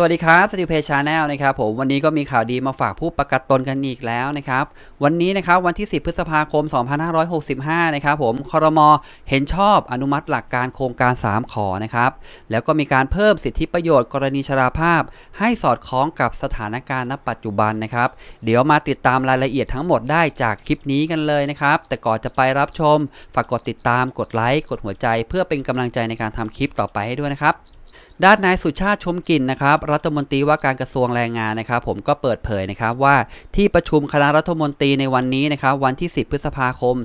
สวัสดีครับสติเพ channel นะครับผมวันนี้ก็มีข่าวดีมาฝากผู้ประกันตนกันอีกแล้วนะครับ วันนี้นะครับวันที่ 10 พฤษภาคม 2565 นะครับผมคอรมอเห็นชอบอนุมัติหลักการโครงการ 3 ขอนะครับแล้วก็มีการเพิ่มสิทธิประโยชน์กรณีชราภาพ ให้สอดคล้องกับสถานการณ์ณปัจจุบันนะครับ เดี๋ยวมาติดตามรายละเอียดทั้งหมดได้จากคลิปนี้กันเลยนะครับแต่ก่อนจะไปรับชมฝากกดติดตามกดไลค์กดหัวใจ เพื่อเป็นกำลังใจในการทำคลิปต่อไปให้ด้วยนะครับ ด้านนายสุชาติชมกลิ่นนะครับ รัฐมนตรีว่าการกระทรวงแรงงานนะครับ ผมก็เปิดเผยนะครับว่าที่ประชุมคณะรัฐมนตรีในวันนี้นะครับ วันที่ 10 พฤษภาคม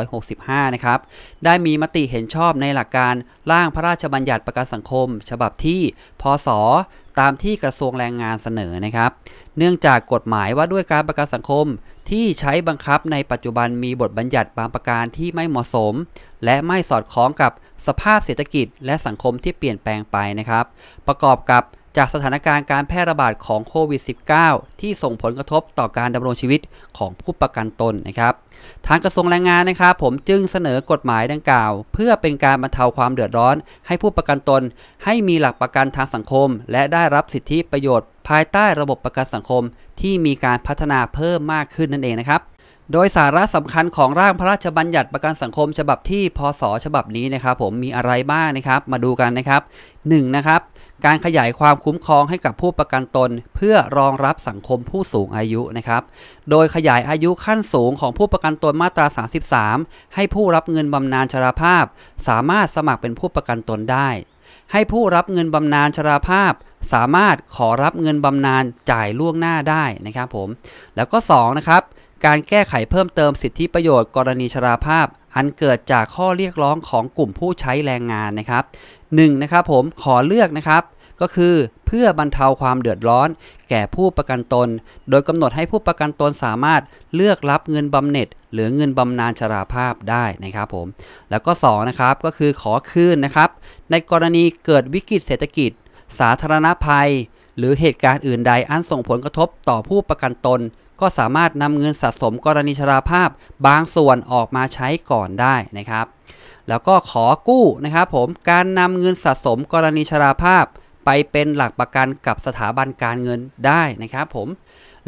2565 นะครับ ได้มีมติเห็นชอบในหลักการร่างพระราชบัญญัติประกันสังคม ฉบับที่ พศตามที่กระทรวงแรงงานเสนอนะครับ เนื่องจากกฎหมายว่าด้วยการประกันสังคม ที่ใช้บังคับในปัจจุบันมีบทบัญญัติบางประการที่ไม่เหมาะสม และไม่สอดคล้องกับสภาพเศรษฐกิจและสังคมที่เปลี่ยนแปลงไปนะครับ ประกอบกับ จากสถานการณ์การแพร่ระบาดของโควิด -19 ที่ส่งผลกระทบต่อการดำรงชีวิตของผู้ประกันตนนะครับ ทางกระทรวงแรงงานนะครับ ผมจึงเสนอกฎหมายดังกล่าว เพื่อเป็นการบรรเทาความเดือดร้อน ให้ผู้ประกันตน ให้มีหลักประกันทางสังคม และได้รับสิทธิประโยชน์ ภายใต้ระบบประกันสังคม ที่มีการพัฒนาเพิ่มมากขึ้นนั่นเองนะครับ โดยสาระสำคัญของร่างพระราชบัญญัติประกันสังคมฉบับที่พศฉบับนี้นะครับผมมีอะไรบ้างนะครับมาดูกันนะครับ 1. นะครับการขยายความคุ้มครองให้กับผู้ประกันตน เพื่อรองรับสังคมผู้สูงอายุนะครับ โดยขยายอายุขั้นสูงของผู้ประกันตนมาตรา 33 ให้ผู้รับเงินบำนาญชราภาพ สามารถสมัครเป็นผู้ประกันตนได้ ให้ผู้รับเงินบำนาญชราภาพ สามารถขอรับเงินบำนาญจ่ายล่วงหน้าได้นะครับผม แล้วก็2นะครับ การแก้ไขเพิ่มเติมสิทธิประโยชน์กรณีชราภาพ อันเกิดจากข้อเรียกร้องของกลุ่มผู้ใช้แรงงานนะครับ 1. นะครับผมขอเลือกนะครับ ก็คือเพื่อบรรเทาความเดือดร้อน แก่ผู้ประกันตน โดยกำหนดให้ผู้ประกันตนสามารถเลือกรับเงินบำเหน็จ หรือเงินบำนาญชราภาพได้นะครับผมแล้วก็2นะครับก็คือขอคืนนะครับในกรณีเกิดวิกฤตเศรษฐกิจ สาธารณภัย หรือเหตุการณ์อื่นใดอันส่งผลกระทบต่อผู้ประกันตน ก็สามารถนำเงินสะสมกรณีชราภาพ บางส่วนออกมาใช้ก่อนได้นะครับ แล้วก็ขอกู้นะครับผมการนำเงินสะสมกรณีชราภาพ ไปเป็นหลักประกันกับสถาบันการเงินได้นะครับผม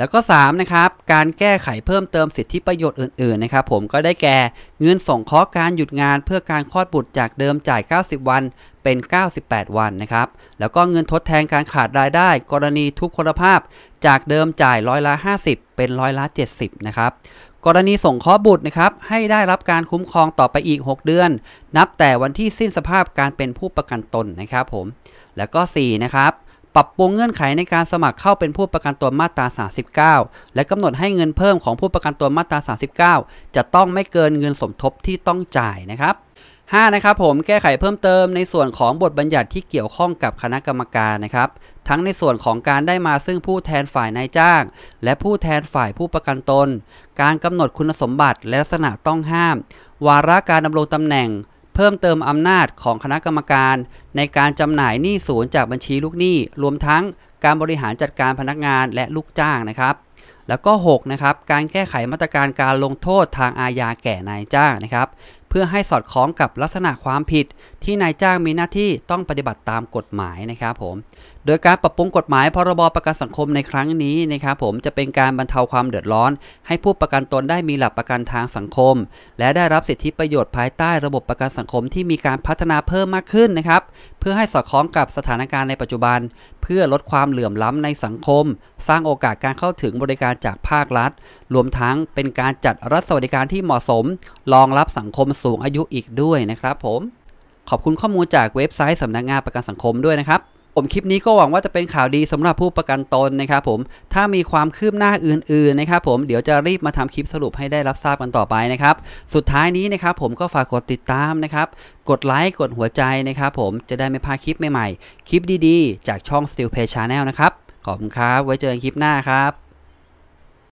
แล้วก็ 3 นะครับ การแก้ไขเพิ่มเติมสิทธิประโยชน์อื่นๆนะครับผมก็ได้แก่เงินส่งเคราะห์การหยุดงานเพื่อการคลอดบุตรจากเดิมจ่าย 90 วันเป็น 98 วันนะครับ แล้วก็เงินทดแทนการขาดรายได้ กรณีทุกพลภาพ จากเดิมจ่ายร้อยละ 50 เป็นร้อยละ 70 นะครับ กรณีส่งคราะห์บุตรนะครับให้ได้รับการคุ้มครองต่อไปอีก 6 เดือน นับแต่วันที่สิ้นสภาพการเป็นผู้ประกันตนนะครับผม แล้วก็ 4 นะครับ ปรับปรุงเงื่อนไขในการสมัครเข้าเป็นผู้ประกันตนมาตรา 39 และกำหนดให้เงินเพิ่มของผู้ประกันตนมาตรา 39 จะต้องไม่เกินเงินสมทบที่ต้องจ่ายนะครับ 5. นะครับผมแก้ไขเพิ่มเติมในส่วนของบทบัญญัติที่เกี่ยวข้องกับคณะกรรมการนะครับ ทั้งในส่วนของการได้มาซึ่งผู้แทนฝ่ายนายจ้าง และผู้แทนฝ่ายผู้ประกันตน การกำหนดคุณสมบัติและลักษณะต้องห้าม วาระการดำรงตำแหน่ง เพิ่มเติมอำนาจของคณะกรรมการ ในการจำหน่ายหนี้ศูนย์จากบัญชีลูกหนี้ รวมทั้งการบริหารจัดการพนักงานและลูกจ้างนะครับ แล้วก็6นะครับการแก้ไขมาตรการการลงโทษทางอาญาแก่นายจ้างนะครับ เพื่อให้สอดคล้องกับลักษณะความผิด ที่นายจ้างมีหน้าที่ต้องปฏิบัติตามกฎหมายนะครับผม โดยการปรับปรุงกฎหมายพรบประกันสังคมในครั้งนี้นะครับผมจะเป็นการบรรเทาความเดือดร้อน ให้ผู้ประกันตนได้มีหลักประกันทางสังคม และได้รับสิทธิประโยชน์ภายใต้ระบบประกันสังคมที่มีการพัฒนาเพิ่มมากขึ้นนะครับเพื่อให้สอดคล้องกับสถานการณ์ในปัจจุบัน เพื่อลดความเหลื่อมล้ำในสังคม สร้างโอกาสการเข้าถึงบริการจากภาครัฐ รวมทั้งเป็นการจัดรัฐสวัสดิการที่เหมาะสม รองรับสังคมสูงอายุอีกด้วยนะครับผม ขอบคุณข้อมูลจากเว็บไซต์สำนักงานประกันสังคมด้วยนะครับ ผมคลิปนี้ก็หวังว่าจะเป็นข่าวดีสำหรับผู้ประกันตนนะครับผม ถ้ามีความคืบหน้าอื่นๆนะครับผม เดี๋ยวจะรีบมาทำคลิปสรุปให้ได้รับทราบกันต่อไปนะครับ สุดท้ายนี้นะครับผมก็ฝากกดติดตามนะครับ กดไลค์ กดหัวใจนะครับผม จะได้ไม่พลาดคลิปใหม่ๆ คลิปดีๆ จากช่อง Steel Pay Channel นะครับ ขอบคุณครับ ไว้เจอกันคลิปหน้าครับ